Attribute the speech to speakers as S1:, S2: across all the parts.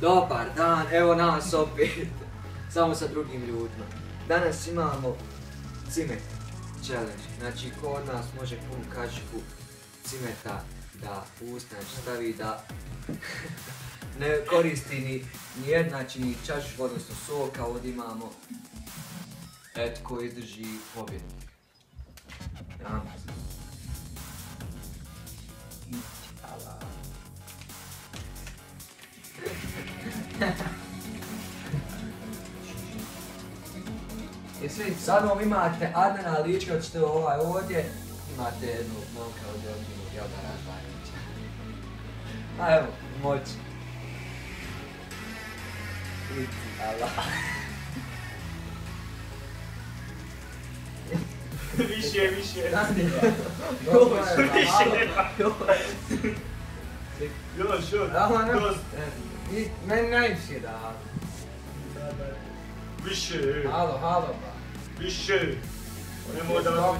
S1: Dobar dan, evo nas opet. Samo sa drugim ljudima. Danas imamo cimet challenge. Znači, ko od nas može pun kašiku cimeta da usta stavi da ne koristi ni, ni jedna, znači ni čašu, odnosno soka, ovdje imamo eto ko izdrži pobjednik. Ja. I svi sad vam imate Adnana Lička, hoćete ovaj ovdje, imate jednu momka od Jokinog Jodara Žvanića. A evo, moći. Ici, Allah.
S2: više, više.
S1: Je,
S2: Više. Još, još.
S1: I meni najviše da.
S2: Više,
S1: Halo, halo, ba.
S2: Više. Nemoj da vas...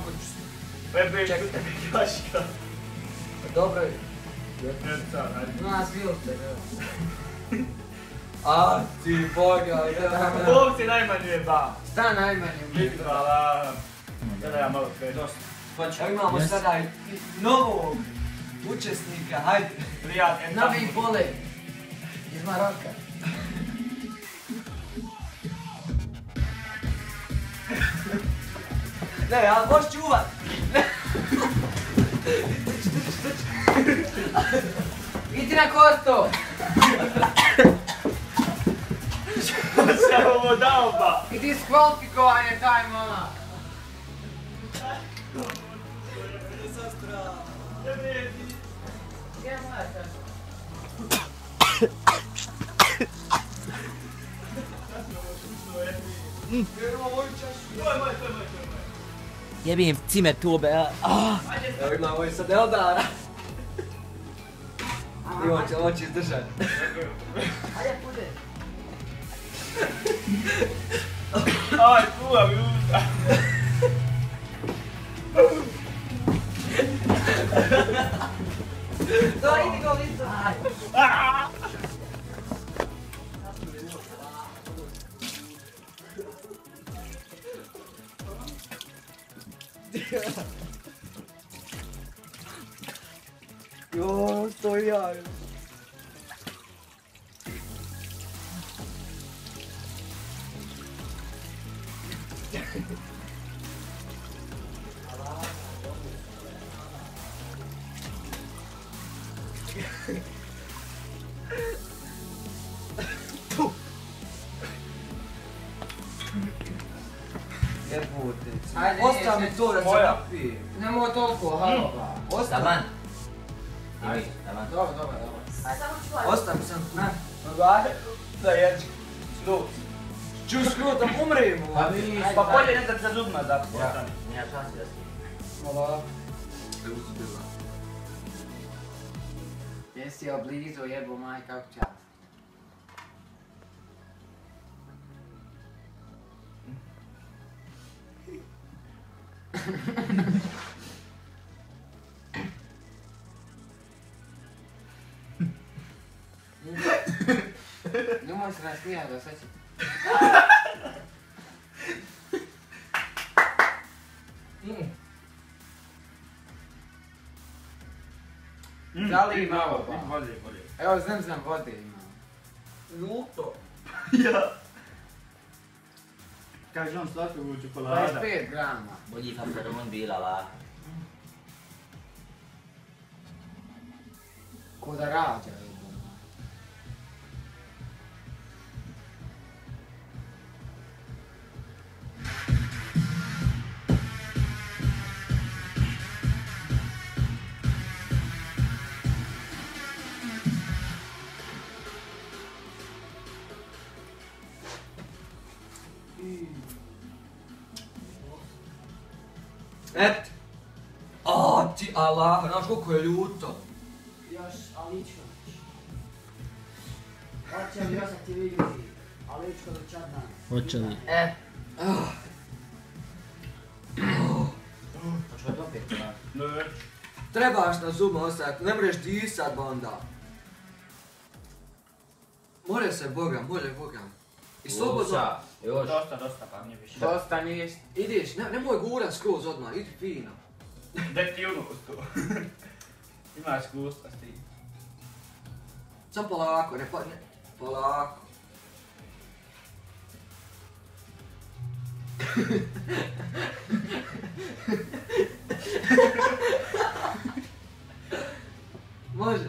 S2: Pepe,
S1: Čekaj.
S2: što te kaška.
S1: Dobro je.
S2: Ne, sad, hajde.
S1: Nas vilte, A ti boga,
S2: Bog ti najmanje ba.
S1: Šta najmanje
S2: Vidi, hvala. Sada ja malo sve.
S1: Evo imamo sada i novog učesnika, hajde.
S2: Prijatno.
S1: Navi Bole iz Maroka. Ne, ali možeš čuvat. Idi na korto.
S2: Se ovo dao ba.
S1: I diskvalifikovan je taj momak. Gdje je moja čaša?
S3: Jebim cimet tube, a. Ah.
S1: Evo ima ovaj sad Eldara. I on će, on će izdržat.
S4: Ajde, pude.
S2: Aj, kuva
S1: Jo, to ja. Jebote.
S4: Ajde,
S1: Ostavi
S4: nije,
S1: to da se
S2: moja.
S1: napije.
S4: Nemoj toliko, halo ba.
S1: Ostavi.
S3: Taman. Imi, taman.
S4: Dobro, dobro, dobro. Ajde, samo čuvaj.
S1: Ostavi sam. Na.
S2: Gledaj. Da jedži. Slu.
S1: Čuš krutom, umrem.
S3: Pa mi...
S2: Pa bolje ne da se zubima da postane.
S3: Nema šansi da si.
S4: Hvala. Jesi joj blizu, jebo maj, kako čas. Nemoj se nasmijati, da sad će... Da li ima ovo, ba?
S2: Bolje, bolje.
S4: Evo, znam znam vode ima.
S1: Luto.
S2: Ja. Kaže on slatkogu čokolada.
S4: 25 grama.
S3: Bolji faferon bila, la.
S4: Ko da rađa,
S1: Et. A ti Allah, znaš koliko je ljuto.
S4: Još, ali iću. Hoće li još da ti vidi, ali iću do čadna.
S3: Hoće li?
S4: E,
S3: Hoće li opet?
S2: Ne.
S1: Trebaš na zubima ostaviti, ne možeš disat ba onda. More se Boga, more Boga. I slobodno,
S3: Još.
S2: Dosta, dosta, pa nije više.
S5: Dosta nis.
S1: ideš, ne, nemoj gurat skroz odmah, idi fino.
S2: Gdje ti unu tu? Imaš iskustva s tim.
S1: Sam polako, ne pa, ne, polako. Može.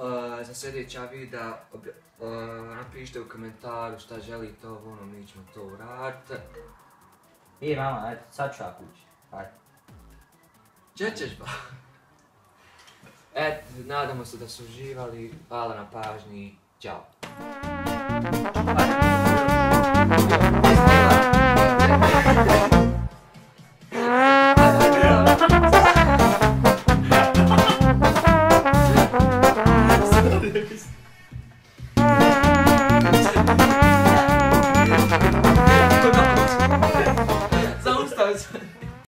S1: Uh, za sljedeća videa uh, napišite u komentaru šta želite ovo, ono, mi ćemo to uraditi.
S3: I mama, ajde, sad ću ja kući. Ajde.
S1: Če ćeš ba? Et, nadamo se da su uživali. Hvala na pažnji. Ćao.
S2: Ajde.